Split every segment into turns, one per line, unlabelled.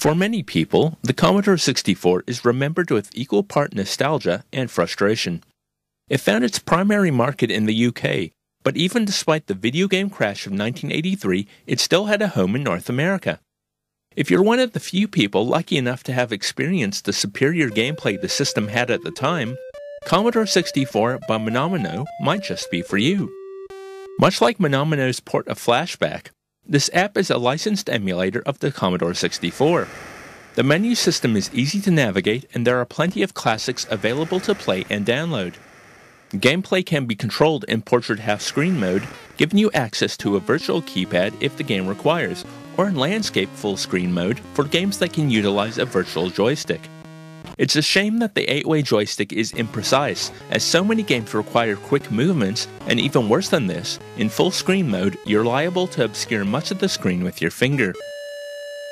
For many people, the Commodore 64 is remembered with equal part nostalgia and frustration. It found its primary market in the UK, but even despite the video game crash of 1983, it still had a home in North America. If you're one of the few people lucky enough to have experienced the superior gameplay the system had at the time, Commodore 64 by Manomio might just be for you. Much like Manomio's port of Flashback, this app is a licensed emulator of the Commodore 64. The menu system is easy to navigate, and there are plenty of classics available to play and download. Gameplay can be controlled in portrait half screen mode, giving you access to a virtual keypad if the game requires, or in landscape full screen mode for games that can utilize a virtual joystick. It's a shame that the 8 way joystick is imprecise, as so many games require quick movements, and even worse than this, in full screen mode, you're liable to obscure much of the screen with your finger.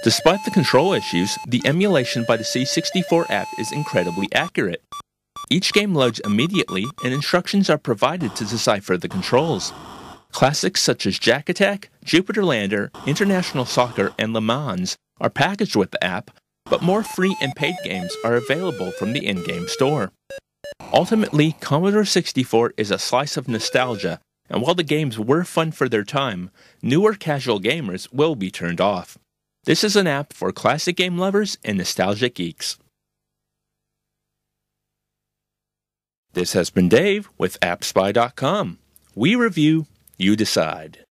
Despite the control issues, the emulation by the C64 app is incredibly accurate. Each game loads immediately, and instructions are provided to decipher the controls. Classics such as Jack Attack, Jupiter Lander, International Soccer, and Le Mans are packaged with the app, but more free and paid games are available from the in game store. Ultimately, Commodore 64 is a slice of nostalgia, and while the games were fun for their time, newer casual gamers will be turned off. This is an app for classic game lovers and nostalgic geeks. This has been Dave with AppSpy.com. We review, you decide.